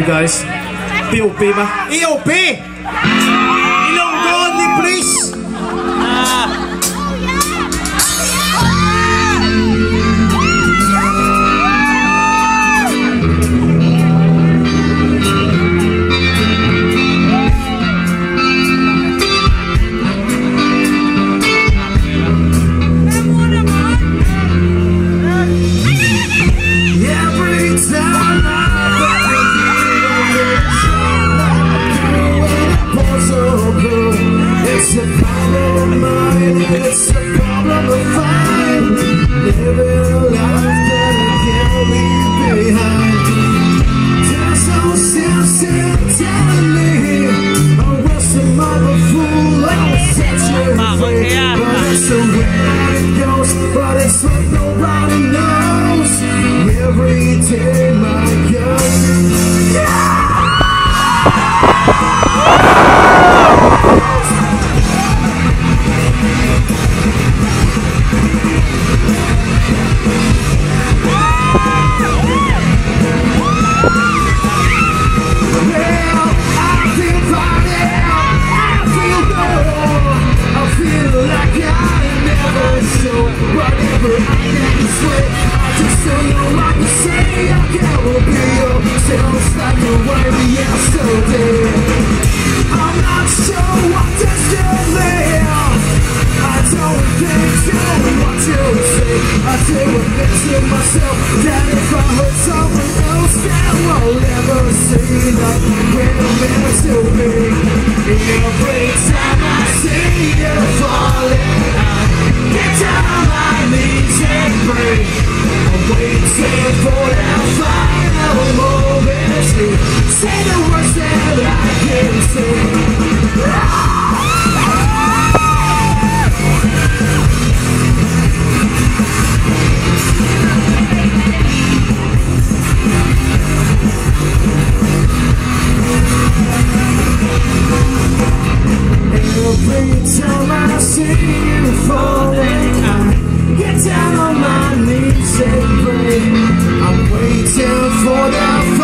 You guys, POP ba? EOP! I can't repeat yourself Like the way we yesterday I'm not sure what to say I do admit to say I say what myself that if I hurt someone else, then we'll never see the real man to me. Falling, I get down on my knees and pray. I'm waiting for that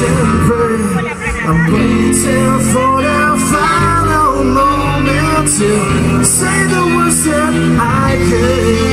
I'm waiting for that final moment to say the words that I can